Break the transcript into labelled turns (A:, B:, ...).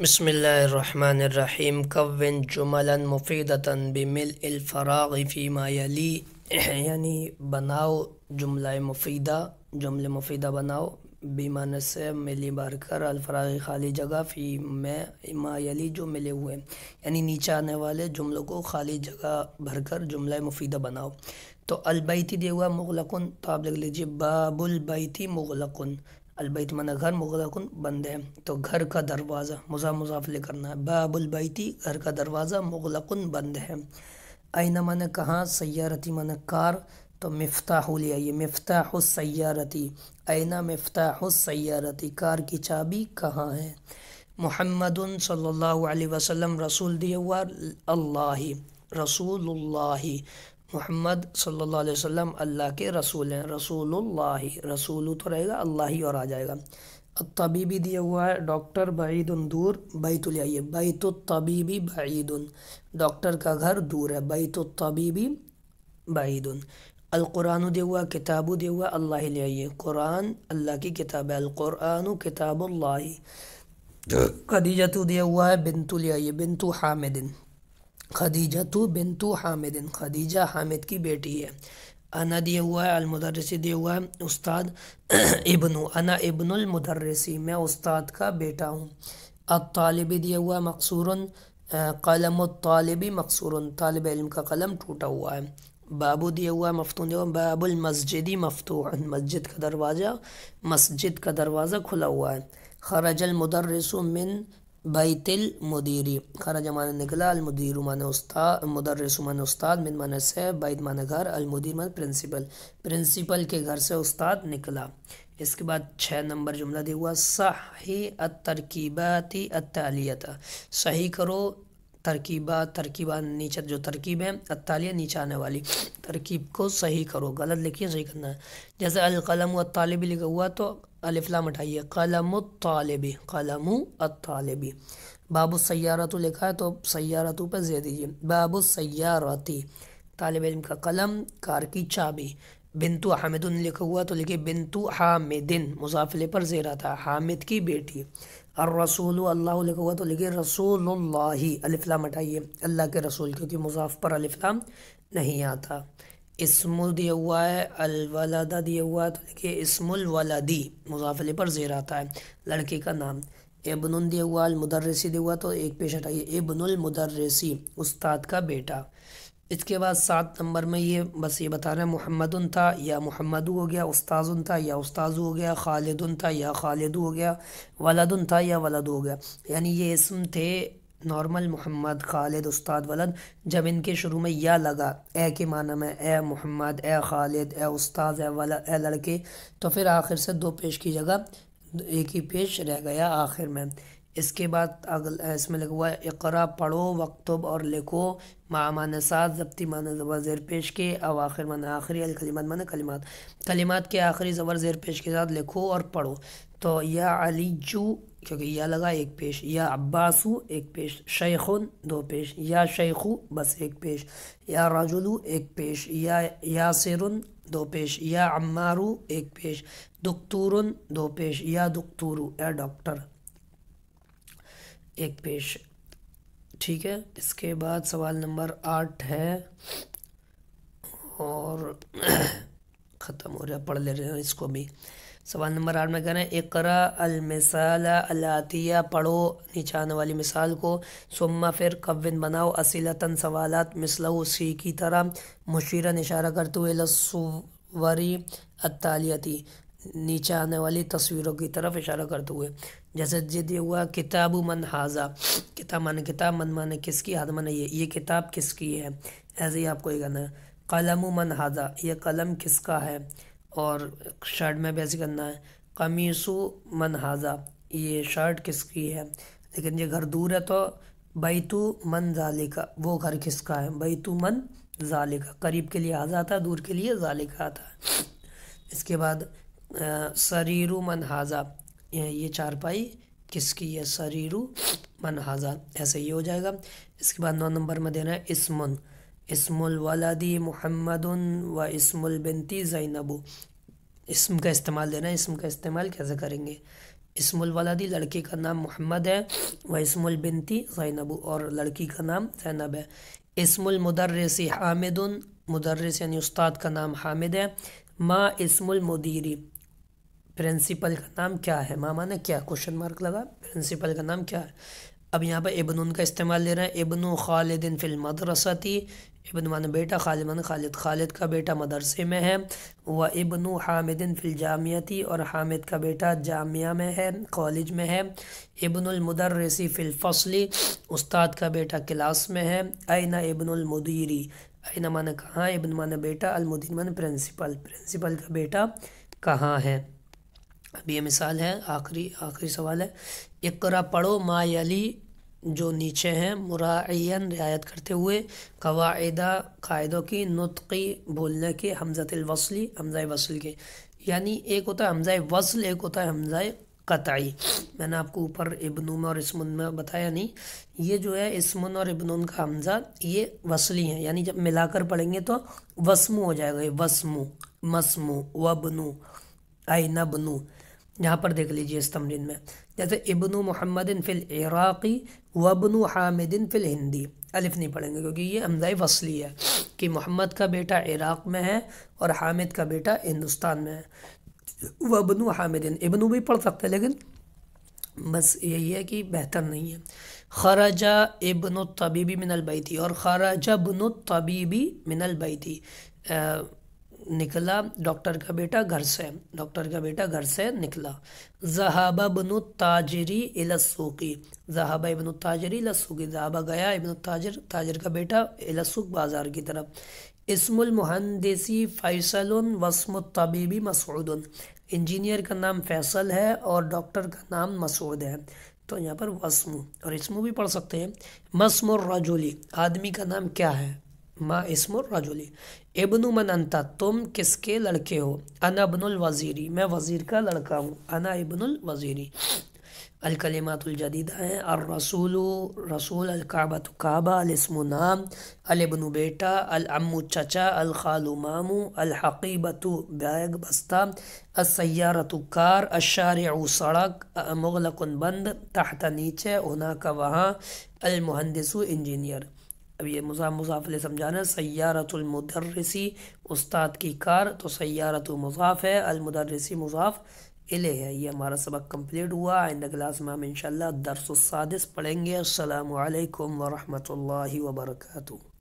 A: بسم اللہ الرحمن الرحیم، کون جملا مفیدتا بملء الفراغ فیما یلی۔ یعنی بناؤ جملہ مفیدہ جملہ مفیدہ بناؤ۔ بیمان سے ملی بار کر الفراغ خالی جگہ فی میں ما یلی جو ملے ہوئے۔ یعنی نیچے آنے والے جملوں کو خالی جگہ بھر کر جملہ مفیدہ بناؤ۔ تو البیتی دیا ہوا مغلقن، تو آپ لکھ لیجیے باب البیتی مغلقن۔ البیت من گھر مغلقن بند ہے تو گھر کا دروازہ مضاف مضافلے کرنا ہے۔ باب البیتی گھر کا دروازہ مغلقن بند ہے آئینہ من کہاں سیارتی من کار، تو مفتاح لیا یہ مفتاح السیارتی۔ اینا مفتاح السیارتی۔ کار کی چابی کہاں ہے؟ محمد صلی اللہ علیہ وسلم رسول دیا ہوا اللہ، رسول اللہ۔ محمد صلی اللہ علیہ وسلم اللہ کے رسول ہیں۔ رسول اللہ رسول تو رہے گا اللہ ہی اور آ جائے گا۔ الطبیبی دیا ہوا ہے ڈاکٹر بعید دور بیت الیہ۔ بیت الطبیبی بعید۔ ڈاکٹر کا گھر دور ہے بیت الطبیبی بعید۔ القرآن دیا ہوا کتاب دیا ہوا اللہ لیے قرآن اللہ کی کتاب ہے۔ القرآن کتاب اللہ۔ خدیجہ دیا ہوا ہے بنت لیے بنت حامد۔ خدیجہ، تو بنتو حامد، خدیجہ حامد کی بیٹی ہے۔ انا دیا ہوا ہے، المدرسی دیا ہوا ہے، استاد ابن انا ابن المدرسی، میں استاد کا بیٹا ہوں۔ الطالبی دیا ہوا ہے مقصور قلم الطالبی مقصور طالب علم کا قلم ٹوٹا ہوا ہے۔ بابو دیا ہوا ہے، مفتون دیا ہوا باب المسجدی مفتوح مسجد کا دروازہ، مسجد کا دروازہ کھلا ہوا ہے۔ خرج المدرس من بیت المدیری خرج معنی نکلا المدیر معنی استاد مدرس معنی استاد من معنی سے بیت معنی گھر المدیر معنی پرنسپل پرنسپل کے گھر سے استاد نکلا اس کے بعد چھ نمبر جملہ دیا ہوا صحیح الترکیباتی التالیت صحیح کرو ترکیبات ترکیبات نیچے جو ترکیب ہے التالیہ نیچے آنے والی ترکیب کو صحیح کرو، غلط لکھیے صحیح کرنا ہے۔ جیسے القلم و طالبی لکھا ہوا تو الفلام اٹھائیے۔ قلم الطالبی قلم الطالبی باب السیارت لکھا ہے تو سیارتوں پہ زیر دیجیے۔ باب السیارتی طالب علم کا قلم، کار کی چابی۔ بنتو حامد لکھا ہوا تو لکھے بنتو حامدن مضافلے پر زیر آتا حامد کی بیٹی۔ الرسول، اللہ لکھا ہوا تو لکھے رسول اللہ الفلام اٹھائیے۔ اللہ کے رسول، کیونکہ مضاف پر الفلام نہیں آتا۔ اسم دیا ہوا ہے الولدہ دیا ہوا ہے تو لکھے اسم الولدی، مضافلے پر زیر آتا ہے۔ لڑکے کا نام۔ ابن دیا ہوا، المدرسی دیا ہوا تو ایک پیش ہٹائیے ابن المدرسی استاد کا بیٹا۔ اس کے بعد سات نمبر میں یہ بس یہ بتا رہے ہیں، محمد تھا یا محمد ہو گیا، استاذ تھا یا استاذ ہو گیا، خالد تھا یا خالد ہو گیا، ولد تھا یا ولد ہو گیا۔ یعنی یہ اسم تھے نارمل محمد، خالد استاد ولد۔ جب ان کے شروع میں یا لگا، اے کے معنی میں اے محمد، اے خالد، اے استاذ، اے ولد، اے لڑکے، تو پھر آخر سے دو پیش کی جگہ، ایک ہی پیش رہ گیا آخر میں۔ اس کے بعد اس میں لکھا ہوا ہے، اقرا پڑھو وقتب اور لکھو۔ معمان سات ضبطی معنی زبر زیر پیش کے، او آخر معنی آخری، الکلمات معنی کلمات۔ کلمات کے آخری زبر زیر پیش کے ساتھ لکھو اور پڑھو۔ تو یا علی جو، کیونکہ یا لگا ایک پیش، یا عباسو ایک پیش، شیخن دو پیش، یا شیخو بس ایک پیش، یا راجلو ایک پیش، یا یاسرن دو پیش، یا عمارو ایک پیش، دکتورن دو پیش، یا دکتورو یا ڈاکٹر۔ ایک پیش۔ ٹھیک ہے، اس کے بعد سوال نمبر آٹھ ہے۔ اور ختم ہو رہا، پڑھ لے رہے ہیں اس کو بھی۔ سوال نمبر آٹھ میں کہہ رہے ہیں اقرا المثال العطیہ پڑھو نیچے آنے والی مثال کو۔ ثم پھر قون بناؤ، اصیلتاً سوالات مثلا اسی کی طرح۔ مشیرن اشارہ کرتے ہوئے لصوری التالیتی۔ نیچے آنے والی تصویروں کی طرف اشارہ کرتے ہوئے۔ جیسے جد یہ ہوا، کتاب من حاضہ کتاب مانے کتاب من مانے کس کی؟ حاضہ مانے یہ یہ کتاب کس کی ہے؟ ایسے ہی آپ کو یہ کہنا ہے۔ قلم من حاضہ یہ قلم کس کا ہے؟ اور شرٹ میں بھی ایسے کرنا ہے۔ قمیصو من حاضہ یہ شرٹ کس کی ہے؟ لیکن یہ گھر دور ہے تو بیتو من ذالکا، وہ گھر کس کا ہے؟ بیتو من ذالکا۔ قریب کے لیے حاضہ آتا ہے، دور کے لیے ذالکا آتا ہے۔ اس کے بعد سریرو من حاضہ یہ چارپائی، کس کی ہے؟ سریرو من حاضہ ایسے ہی ہو جائے گا۔ اس کے بعد نو نمبر میں دینا ہے اسمن۔ اسم الولادی محمد و اسم البنتی زینب اسم کا استعمال دینا ہے۔ اسم کا استعمال کیسے کریں گے؟ اسم الولدی لڑکی کا نام محمد ہے و اسم البنتی زینب اور لڑکی کا نام زینب ہے۔ اسم المدرسی حامد مدرس یعنی استاد کا نام حامد ہے۔ ما اسم المدیری پرنسپل کا نام کیا ہے؟ ماما نے کیا کوشچن مارک لگا؟ پرنسپل کا نام کیا ہے؟ اب یہاں پہ ابن کا استعمال لے رہے ہیں۔ ابن خالد فی المدرستی۔ ابن مان بیٹا خالد من خالد۔ خالد کا بیٹا مدرسے میں ہے۔ و ابن حامد فی الجامعتی۔ اور حامد کا بیٹا جامعہ میں ہے کالج میں ہے۔ ابن المدرسی فی الفصلی۔ استاد کا بیٹا کلاس میں ہے۔ این ابن المدیری۔ این مان کہاں ابن مان بیٹا المدیر مان پرنسپل پرنسپل کا بیٹا کہاں ہے؟ اب یہ مثال ہے، آخری آخری سوال ہے۔ اقرا پڑھو ما یلی، جو نیچے ہیں، مراعین رعایت کرتے ہوئے، قواعدہ، قاعدوں کی نطقی بولنے کے حمزۃ الوصلی، حمزہ وصل کے۔ یعنی ایک ہوتا ہے حمزہ وصل، ایک ہوتا ہے حمزہ قطعی۔ میں نے آپ کو اوپر ابنو میں اور اسمن میں بتایا نہیں۔ یہ جو ہے، اسمن اور ابنون کا حمزہ، یہ وصلی ہیں۔ یعنی جب ملا کر پڑھیں گے تو وسمو ہو جائے گا، یہ وسمو، مسمو، وبنو، اینبنو۔ یہاں پر دیکھ لیجیے اس تمرین میں۔ جیسے ابن محمد فی العراقی وابن حامد فی الہندی۔ الف نہیں پڑھیں گے کیونکہ یہ حمزہ وصلی ہے کہ محمد کا بیٹا عراق میں ہے اور حامد کا بیٹا ہندوستان میں ہے۔ وابن حامد ابن بھی پڑھ سکتے لیکن بس یہی ہے کہ بہتر نہیں ہے۔ خرجہ ابن الطبیبی من البیتی اور خرجہ ابن الطبیبی من البیتی نکلا، ڈاکٹر کا بیٹا گھر سے، ڈاکٹر کا بیٹا گھر سے نکلا۔ زہابہ بن التاجری السوقی زہابہ ابن التاجری السوقی زہابہ گیا ابن التاجر، تاجر کا بیٹا السوق بازار کی طرف۔ اسم المحندسی فیصل وسم الطبیبی مسعود۔ انجینئر کا نام فیصل ہے اور ڈاکٹر کا نام مسعود ہے۔ تو یہاں پر وسم اور اسمو بھی پڑھ سکتے ہیں۔ مسم الرجولی آدمی کا نام کیا ہے؟ ما اسم الرجلی ابن من انتا تم کس کے لڑکے ہو؟ انا ابن الوزیری۔ میں وزیر کا لڑکا ہوں۔ انا ابن الوزیری۔ الکلمات الجدیدہ ہیں۔ الرسول، رسول الکعبۃ، کعبہ، الاسم نام۔ الابن بیٹا، العم چچا، الخال مامو الحقیبت بیگ بستہ۔ السیارت کار، الشارع سڑک، مغلق بند، تحت نیچے ہونا کا وہاں۔ المہندس، انجینئر۔ اب یہ مضاف مضاف لے سمجھانا سیارت المدرسی، استاد کی کار، تو سیارت مضاف ہے، المدرسی مضاف علیہ ہے۔ یہ ہمارا سبق کمپلیٹ ہوا، آئندہ کلاس میں ہم انشاءاللہ درس السادس پڑھیں گے۔ السلام علیکم ورحمۃ اللہ وبرکاتہ۔